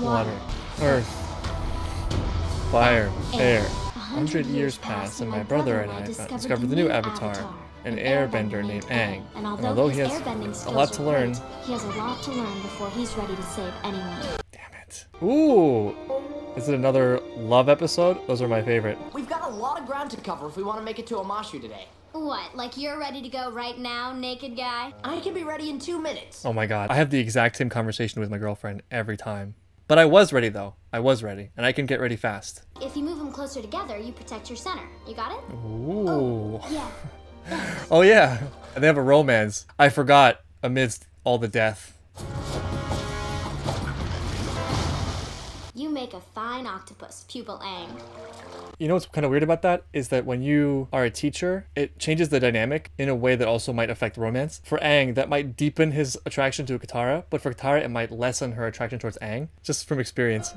water, earth, fire, air. A hundred years pass, and my brother and I discovered the new avatar, an airbender named Aang. And although he has a lot to learn, he has a lot to learn before he's ready to save anyone. Damn it. Ooh! Is it another love episode? Those are my favorite. We've got a lot of ground to cover if we want to make it to Omashu today. What, like you're ready to go right now, naked guy? I can be ready in two minutes. Oh my god. I have the exact same conversation with my girlfriend every time. But I was ready though. I was ready. And I can get ready fast. If you move them closer together, you protect your center. You got it? Ooh. Oh, yeah. oh yeah. And they have a romance. I forgot amidst all the death. Make a fine octopus, pupil Aang. You know what's kind of weird about that is that when you are a teacher, it changes the dynamic in a way that also might affect romance. For Aang, that might deepen his attraction to Katara, but for Katara, it might lessen her attraction towards Aang, just from experience.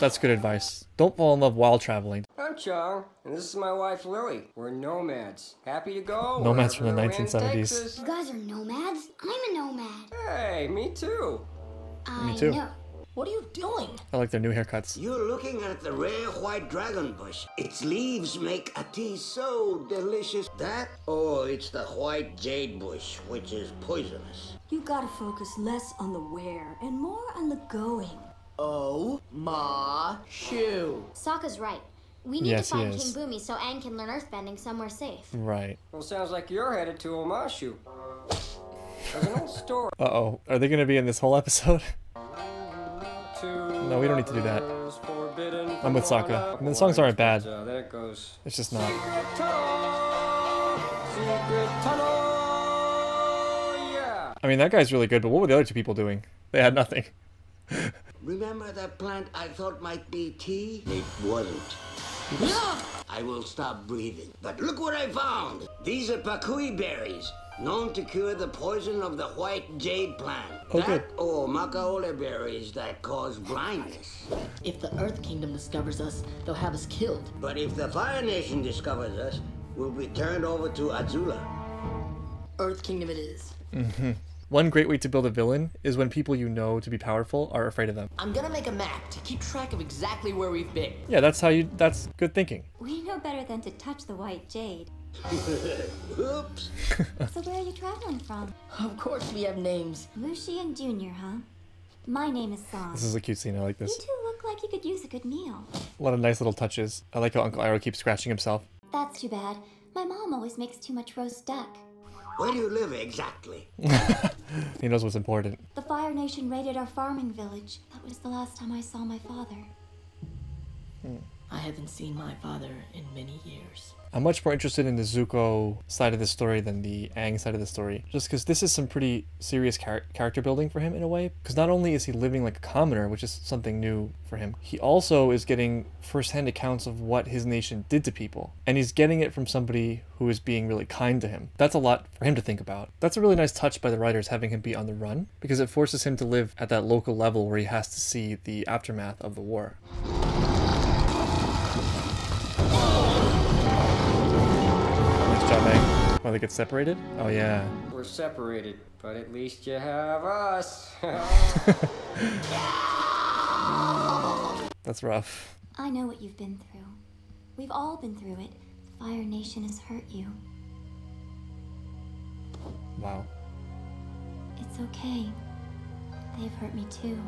That's good advice. Don't fall in love while traveling. I'm Chong, and this is my wife Lily. We're nomads. Happy to go. Nomads from the 1970s. You guys are nomads? I'm a nomad. Hey, me too. I too. know. What are you doing? I like their new haircuts. You're looking at the rare white dragon bush. Its leaves make a tea so delicious. That, or it's the white jade bush, which is poisonous. You gotta focus less on the where and more on the going. Oh my shoe. Sokka's right. We need Yes, to find. King Bumi so Aang can learn earthbending somewhere safe. Right. Well, sounds like you're headed to Omashu. There's an old story. Uh-oh. Are they going to be in this whole episode? No, we don't need to do that. that. I'm with Sokka. I mean, the songs aren't bad. So there it goes. It's just not. Tunnel! Secret tunnel! Yeah! I mean, that guy's really good, but what were the other two people doing? They had nothing. Remember that plant I thought might be tea? It wasn't. I will stop breathing. But look what I found! These are pakui berries, known to cure the poison of the white jade plant. Oh, that good. or macaole berries that cause blindness. If the Earth Kingdom discovers us, they'll have us killed. But if the Fire Nation discovers us, we'll be turned over to Azula. Earth Kingdom it is. Mm-hmm. One great way to build a villain is when people you know to be powerful are afraid of them. I'm gonna make a map to keep track of exactly where we've been. Yeah, that's how you. That's good thinking. We know better than to touch the white jade. Oops. So where are you traveling from? Of course we have names. Lucy and Junior, huh? My name is Song. This is a cute scene. I like this. You two look like you could use a good meal. A lot of nice little touches. I like how Uncle Iroh keeps scratching himself. That's too bad. My mom always makes too much roast duck. Where do you live exactly? He knows what's important. The Fire Nation raided our farming village. That was the last time I saw my father. Hmm. I haven't seen my father in many years. I'm much more interested in the Zuko side of the story than the Aang side of the story, just because this is some pretty serious char- character building for him in a way. Because not only is he living like a commoner, which is something new for him, he also is getting firsthand accounts of what his nation did to people, and he's getting it from somebody who is being really kind to him. That's a lot for him to think about. That's a really nice touch by the writers having him be on the run, because it forces him to live at that local level where he has to see the aftermath of the war. Aang. Why they get separated? Oh yeah. We're separated, but at least you have us. That's rough. I know what you've been through. We've all been through it. Fire Nation has hurt you. Wow. It's okay. They've hurt me too.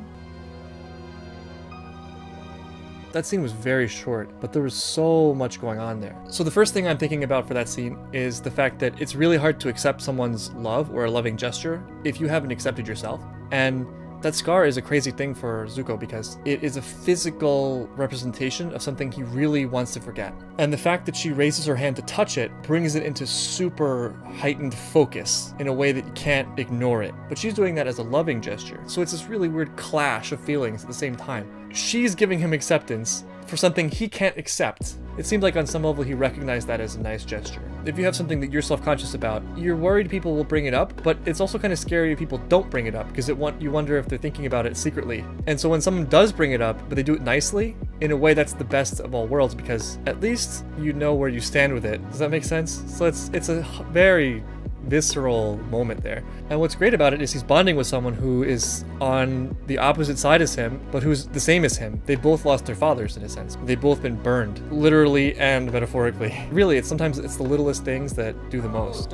That scene was very short, but there was so much going on there. So the first thing I'm thinking about for that scene is the fact that it's really hard to accept someone's love or a loving gesture if you haven't accepted yourself. And that scar is a crazy thing for Zuko because it is a physical representation of something he really wants to forget. And the fact that she raises her hand to touch it brings it into super heightened focus in a way that you can't ignore it. But she's doing that as a loving gesture. So it's this really weird clash of feelings at the same time. She's giving him acceptance for something he can't accept. It seemed like on some level he recognized that as a nice gesture. If you have something that you're self-conscious about, you're worried people will bring it up, but it's also kind of scary if people don't bring it up because it want you wonder if they're thinking about it secretly. And so when someone does bring it up, but they do it nicely, in a way that's the best of all worlds because at least you know where you stand with it. Does that make sense? So it's it's a very visceral moment there. And what's great about it is he's bonding with someone who is on the opposite side as him, but who's the same as him. They both lost their fathers in a sense. They've both been burned, literally and metaphorically. Really, it's sometimes it's the littlest things that do the most.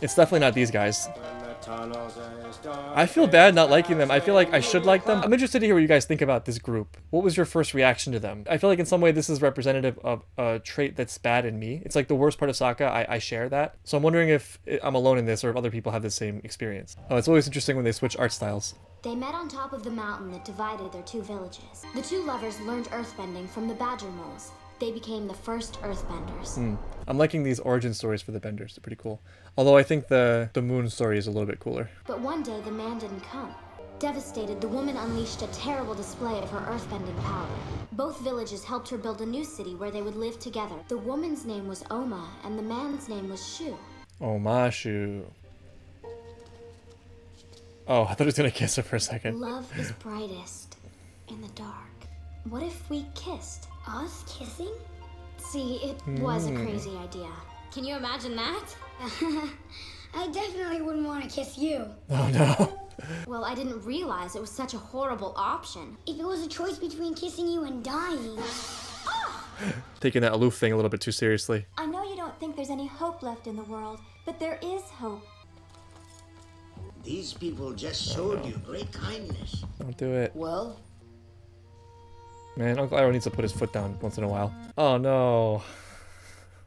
It's definitely not these guys. I feel bad not liking them. I feel like I should like them. I'm interested to hear what you guys think about this group. What was your first reaction to them? I feel like in some way this is representative of a trait that's bad in me. It's like the worst part of Sokka. I, I share that. So I'm wondering if I'm alone in this or if other people have the same experience. Oh, it's always interesting when they switch art styles. They met on top of the mountain that divided their two villages. The two lovers learned earthbending from the badger moles. They became the first earthbenders. Mm. I'm liking these origin stories for the benders. They're pretty cool. Although I think the, the moon story is a little bit cooler. But one day the man didn't come. Devastated, the woman unleashed a terrible display of her earthbending power. Both villages helped her build a new city where they would live together. The woman's name was Oma, and the man's name was Shu. Omashu. Oh, I thought he was gonna kiss her for a second. Love is brightest in the dark. What if we kissed? Us kissing? See, it mm. was a hmm. crazy idea. Can you imagine that? I definitely wouldn't want to kiss you. Oh no. well, I didn't realize it was such a horrible option. If it was a choice between kissing you and dying. Taking that aloof thing a little bit too seriously. I know you don't think there's any hope left in the world, but there is hope. These people just showed you great kindness. Don't do it. Well, Man, Uncle Iroh needs to put his foot down once in a while. Oh no.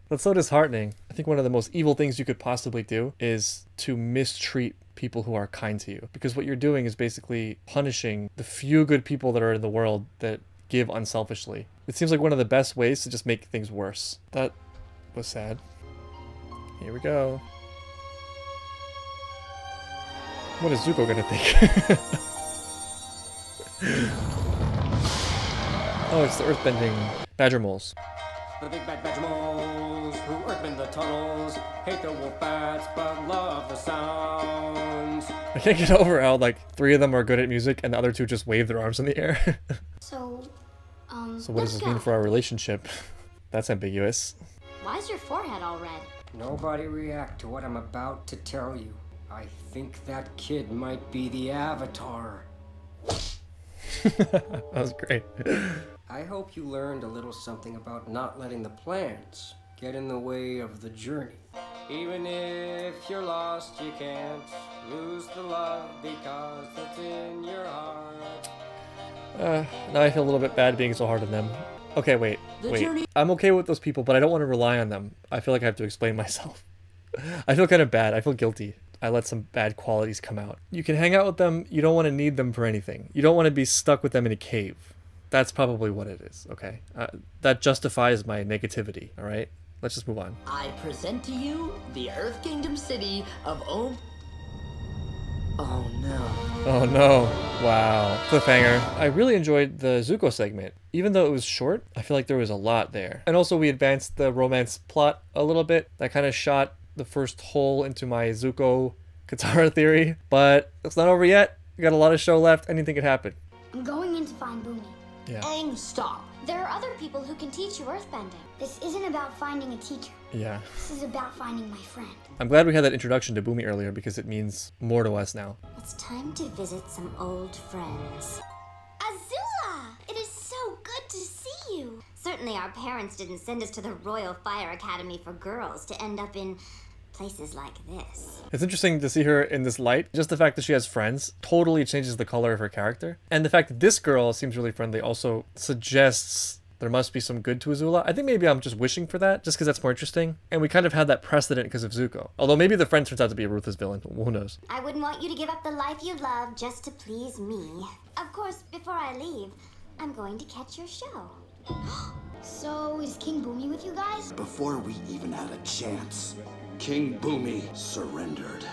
That's so disheartening. I think one of the most evil things you could possibly do is to mistreat people who are kind to you. Because what you're doing is basically punishing the few good people that are in the world that give unselfishly. It seems like one of the best ways to just make things worse. That was sad. Here we go. What is Zuko gonna think? Oh, it's the earthbending badger moles. The big bad badger moles who earthbend the tunnels, hate the wolf bats but love the sounds. I can't get over how like three of them are good at music and the other two just wave their arms in the air. so, um. So what does this go. mean for our relationship? That's ambiguous. Why is your forehead all red? Nobody react to what I'm about to tell you. I think that kid might be the Avatar. that was great. I hope you learned a little something about not letting the plans get in the way of the journey. Even if you're lost, you can't lose the love because it's in your heart. Uh, now I feel a little bit bad being so hard on them. Okay, wait, wait. I'm okay with those people, but I don't want to rely on them. I feel like I have to explain myself. I feel kind of bad. I feel guilty. I let some bad qualities come out. You can hang out with them. You don't want to need them for anything. You don't want to be stuck with them in a cave. That's probably what it is, okay? Uh, that justifies my negativity, all right? Let's just move on. I present to you the Earth Kingdom city of Om. Oh no. Oh no. Wow. Cliffhanger. I really enjoyed the Zuko segment. Even though it was short, I feel like there was a lot there. And also we advanced the romance plot a little bit. That kind of shot the first hole into my Zuko Katara theory. But it's not over yet. We got a lot of show left. Anything could happen. I'm going in to find Bumi. Yeah. And stop. There are other people who can teach you earthbending. This isn't about finding a teacher. Yeah. This is about finding my friend. I'm glad we had that introduction to Bumi earlier because it means more to us now. It's time to visit some old friends. Azula! It is so good to see you. Certainly our parents didn't send us to the Royal Fire Academy for girls to end up in places like this. It's interesting to see her in this light. Just the fact that she has friends totally changes the color of her character. And the fact that this girl seems really friendly also suggests there must be some good to Azula. I think maybe I'm just wishing for that, just because that's more interesting. And we kind of had that precedent because of Zuko. Although maybe the friend turns out to be a ruthless villain. Who knows? I wouldn't want you to give up the life you love just to please me. Of course, before I leave, I'm going to catch your show. so, is King Bumi with you guys? Before we even had a chance, King Bumi surrendered.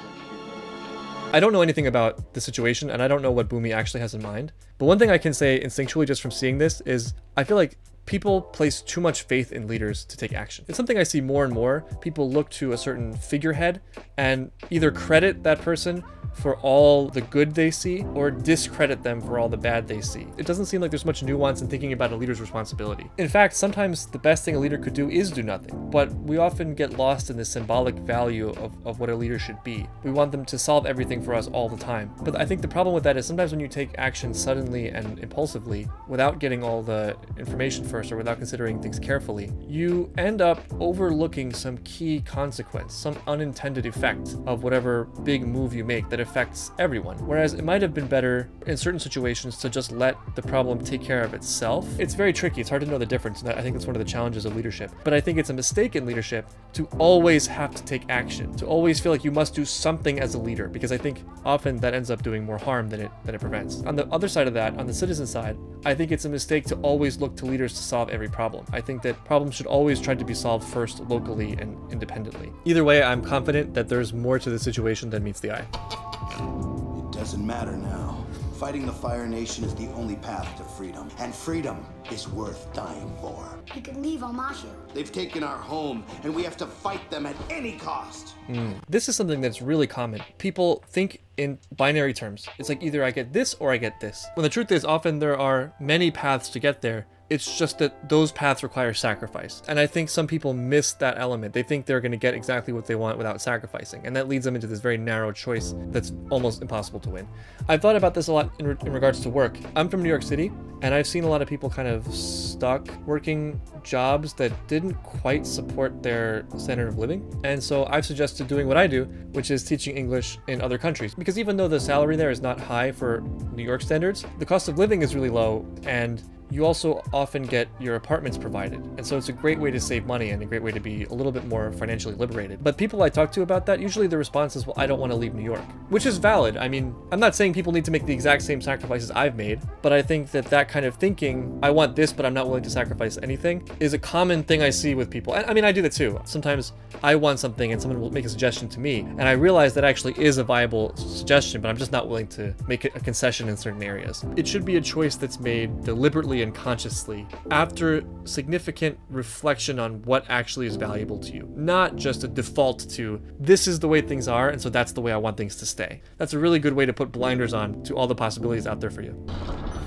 I don't know anything about the situation, and I don't know what Bumi actually has in mind. But one thing I can say instinctually just from seeing this is I feel like people place too much faith in leaders to take action. It's something I see more and more. People look to a certain figurehead and either credit that person for all the good they see or discredit them for all the bad they see. It doesn't seem like there's much nuance in thinking about a leader's responsibility. In fact, sometimes the best thing a leader could do is do nothing, but we often get lost in the symbolic value of, of what a leader should be. We want them to solve everything for us all the time. But I think the problem with that is sometimes when you take action suddenly and impulsively without getting all the information first or without considering things carefully, you end up overlooking some key consequence, some unintended effect of whatever big move you make that affects everyone. Whereas it might have been better in certain situations to just let the problem take care of itself. It's very tricky. It's hard to know the difference. And I think that's one of the challenges of leadership. But I think it's a mistake in leadership to always have to take action, to always feel like you must do something as a leader, because I think often that ends up doing more harm than it than it prevents. On the other side of that, on the citizen side, I think it's a mistake to always look to leaders to solve every problem. I think that problems should always try to be solved first locally and independently. Either way, I'm confident that there's more to the situation than meets the eye. It doesn't matter now. Fighting the Fire Nation is the only path to freedom, and freedom is worth dying for. We can leave Omashu. They've taken our home, and we have to fight them at any cost. Mm. This is something that's really common. People think in binary terms. It's like either I get this or I get this. When the truth is, often there are many paths to get there, it's just that those paths require sacrifice. And I think some people miss that element. They think they're going to get exactly what they want without sacrificing. And that leads them into this very narrow choice that's almost impossible to win. I've thought about this a lot in, re in regards to work. I'm from New York City, and I've seen a lot of people kind of stuck working jobs that didn't quite support their standard of living. And so I've suggested doing what I do, which is teaching English in other countries. Because even though the salary there is not high for New York standards, the cost of living is really low and you also often get your apartments provided. And so it's a great way to save money and a great way to be a little bit more financially liberated. But people I talk to about that, usually the response is, well, I don't want to leave New York, which is valid. I mean, I'm not saying people need to make the exact same sacrifices I've made, but I think that that kind of thinking, I want this, but I'm not willing to sacrifice anything, is a common thing I see with people. And I mean, I do that too. Sometimes I want something and someone will make a suggestion to me, and I realize that actually is a viable suggestion, but I'm just not willing to make a concession in certain areas. It should be a choice that's made deliberately and consciously after significant reflection on what actually is valuable to you, not just a default to this is the way things are, and so that's the way I want things to stay. That's a really good way to put blinders on to all the possibilities out there for you.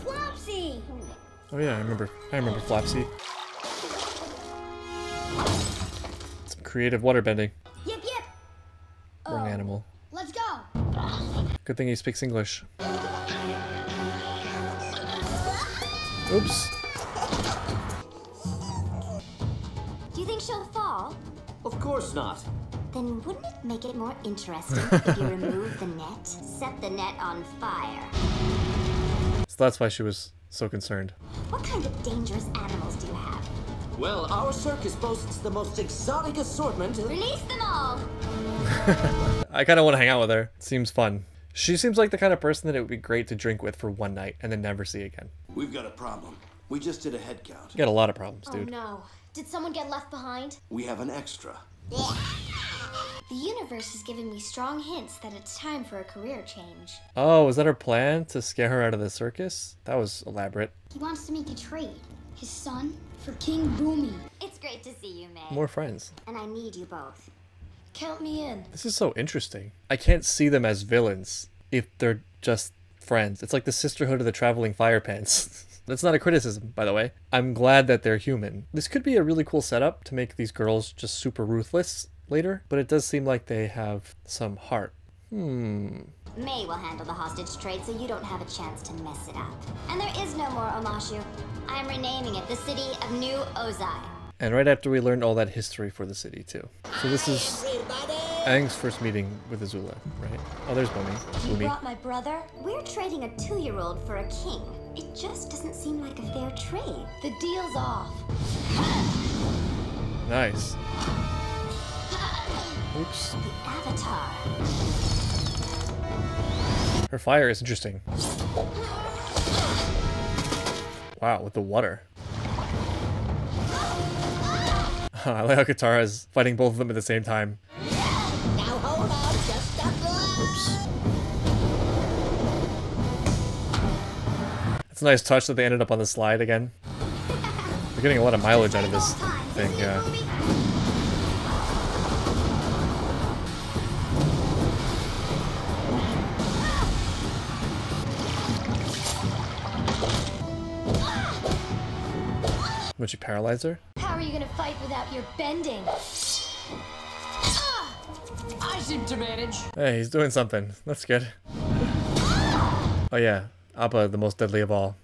Flopsy! Oh yeah, I remember. I remember Flopsy. Some creative waterbending. Yep, yep. Wrong Oh. animal. Let's go. Good thing he speaks English. Oops. Do you think she'll fall? Of course not. Then wouldn't it make it more interesting if you remove the net, set the net on fire? So that's why she was so concerned. What kind of dangerous animals do you have? Well, our circus boasts the most exotic assortment. Release them all! I kind of want to hang out with her. It Seems fun. She seems like the kind of person that it would be great to drink with for one night and then never see again. We've got a problem. We just did a head count. You got a lot of problems, dude. Oh no. Did someone get left behind? We have an extra. The universe is giving me strong hints that it's time for a career change. Oh, was that her plan to scare her out of the circus? That was elaborate. He wants to make a trade. His son for King Bumi. It's great to see you, Mai. More friends. And I need you both. Count me in. This is so interesting. I can't see them as villains if they're just friends. It's like the Sisterhood of the Traveling Fire Pants. That's not a criticism, by the way. I'm glad that they're human. This could be a really cool setup to make these girls just super ruthless later, but it does seem like they have some heart. Hmm. Mai will handle the hostage trade so you don't have a chance to mess it up. And there is no more Omashu. I am renaming it the city of New Ozai. And right after we learned all that history for the city, too. So this is Aang's first meeting with Azula, right? Oh, there's Bumi. You Bumi. brought my brother? We're trading a two-year-old for a king. It just doesn't seem like a fair trade. The deal's off. Nice. Oops. The Avatar. Her fire is interesting. Wow, with the water. I like how Katara is fighting both of them at the same time. It's a nice touch that they ended up on the slide again. They're getting a lot of mileage out of this thing, yeah. Would you paralyze her? How are you gonna fight without your bending? I seem to manage. Hey, he's doing something. That's good. Oh yeah, Appa, the most deadly of all.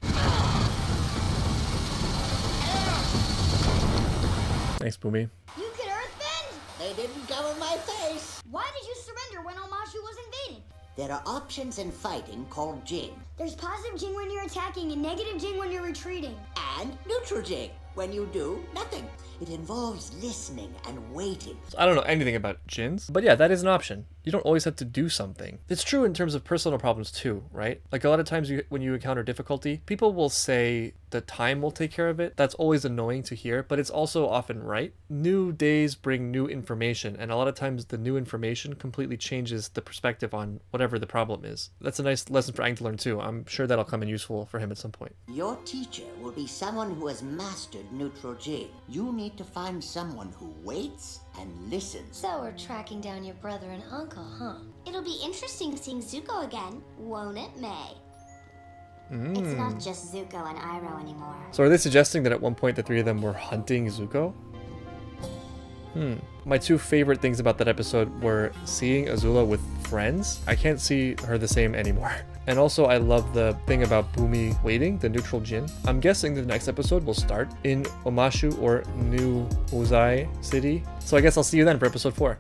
Thanks, Bumi. You could earthbend? They didn't cover my face. Why did you surrender when Omashu was invaded? There are options in fighting called Jing. There's positive Jing when you're attacking and negative Jing when you're retreating. And neutral Jing. When you do, nothing. It involves listening and waiting. I don't know anything about Jings, but yeah, that is an option. You don't always have to do something. It's true in terms of personal problems too, right? Like a lot of times you, when you encounter difficulty, people will say the time will take care of it. That's always annoying to hear, but it's also often right. New days bring new information, and a lot of times the new information completely changes the perspective on whatever the problem is. That's a nice lesson for Aang to learn too. I'm sure that'll come in useful for him at some point. Your teacher will be someone who has mastered neutral Jing. You need to find someone who waits and listens. So we're tracking down your brother and uncle, huh? It'll be interesting seeing Zuko again, won't it, Mai? Mm. It's not just Zuko and Iroh anymore. So are they suggesting that at one point the three of them were hunting Zuko? Hmm. My two favorite things about that episode were seeing Azula with friends. I can't see her the same anymore. And also I love the thing about Bumi waiting, the neutral Jing. I'm guessing the next episode will start in Omashu or New Ozai City. So I guess I'll see you then for episode 4.